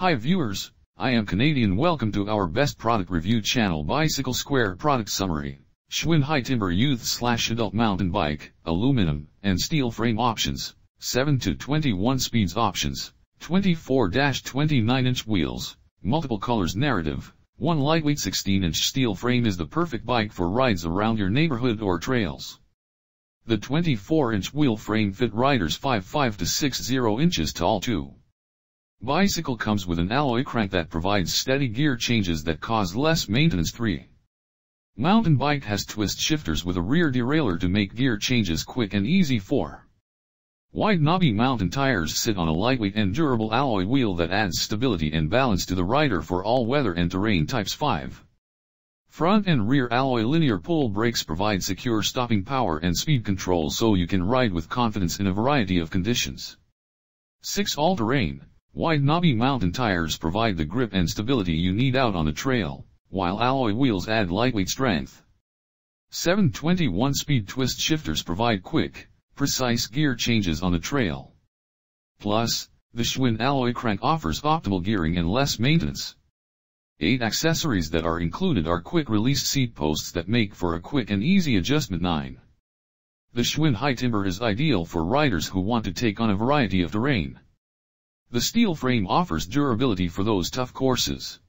Hi viewers, I am Canadian welcome to our best product review channel Bicycle Square Product Summary. Schwinn High Timber Youth Slash Adult Mountain Bike, Aluminum, and Steel Frame Options, 7 to 21 speeds options, 24-29 inch wheels, multiple colors narrative, one lightweight 16 inch steel frame is the perfect bike for rides around your neighborhood or trails. The 24 inch wheel frame fit riders 5'5 to 6'0 inches tall too. Bicycle comes with an alloy crank that provides steady gear changes that cause less maintenance 3. Mountain bike has twist shifters with a rear derailleur to make gear changes quick and easy 4. Wide knobby mountain tires sit on a lightweight and durable alloy wheel that adds stability and balance to the rider for all weather and terrain types 5. Front and rear alloy linear pull brakes provide secure stopping power and speed control so you can ride with confidence in a variety of conditions. 6. All-terrain. Wide knobby mountain tires provide the grip and stability you need out on the trail, while alloy wheels add lightweight strength. 721 speed twist shifters provide quick, precise gear changes on the trail. Plus, the Schwinn alloy crank offers optimal gearing and less maintenance. 8 accessories that are included are quick release seat posts that make for a quick and easy adjustment 9. The Schwinn High Timber is ideal for riders who want to take on a variety of terrain. The steel frame offers durability for those tough courses.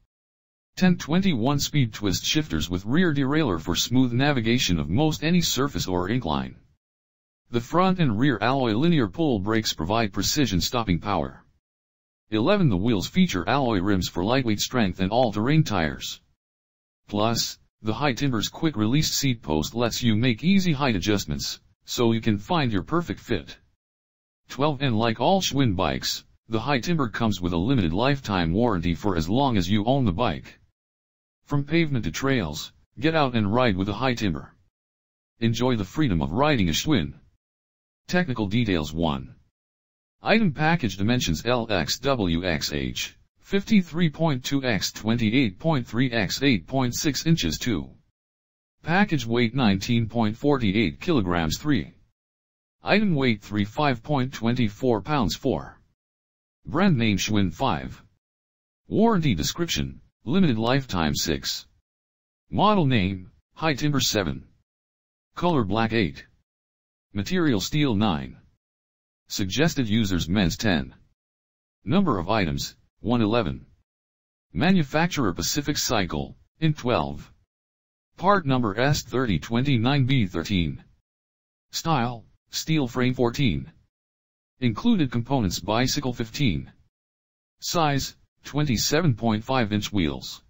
1021 speed twist shifters with rear derailleur for smooth navigation of most any surface or incline. The front and rear alloy linear pull brakes provide precision stopping power. 11 The wheels feature alloy rims for lightweight strength and all-terrain tires. Plus, the High Timber's quick release seat post lets you make easy height adjustments, so you can find your perfect fit. 12 And like all Schwinn bikes, the high timber comes with a limited lifetime warranty for as long as you own the bike. From pavement to trails, get out and ride with a high timber. Enjoy the freedom of riding a Schwinn. Technical details 1. Item package dimensions LXWXH, 53.2x 28.3x 8.6 inches 2. Package weight 19.48 kilograms 3. Item weight 35.24 pounds 4. Brand name Schwinn 5. Warranty description, limited lifetime 6. Model name, High Timber 7. Color black 8. Material steel 9. Suggested users men's 10. Number of items, 111. Manufacturer Pacific Cycle, in 12. Part number S3029B13. Style, steel frame 14. Included components bicycle 15. Size, 27.5 inch wheels.